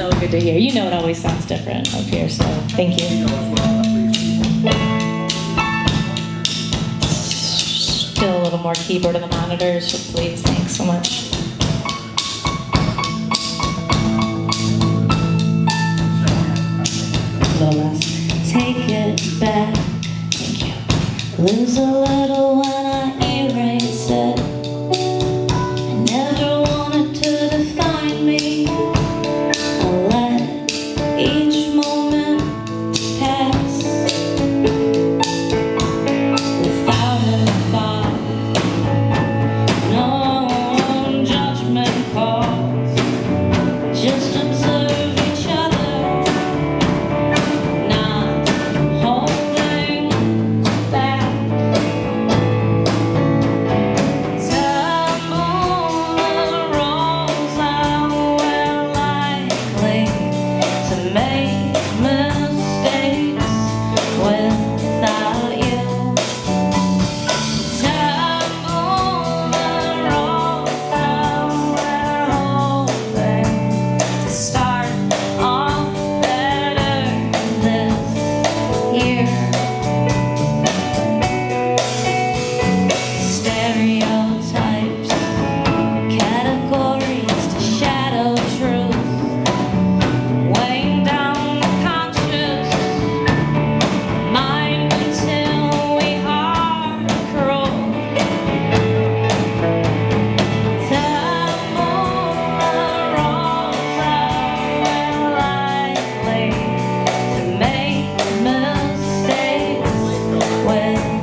so good to hear. You know it always sounds different up here, so thank you. Still a little more keyboard on the monitors, please. Thanks so much. Little. Take it back. Thank you. Lose a lot. when